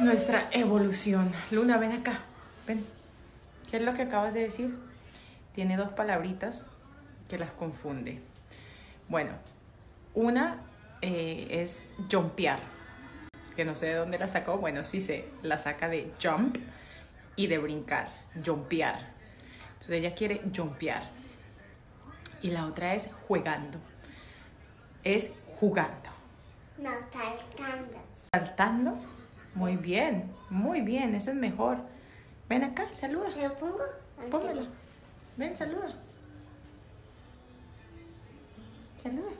nuestra evolución. Luna, ven acá. Ven. ¿Qué es lo que acabas de decir? Tiene dos palabritas que las confunde. Bueno, una eh, es jumpear, que no sé de dónde la sacó. Bueno, sí sé, la saca de jump y de brincar, jumpear. Entonces ella quiere jumpear. Y la otra es jugando. Es jugando. Saltando. Muy bien, muy bien, ese es mejor. Ven acá, saluda. ¿Te lo pongo? Póngalo. Ven, saluda, saluda.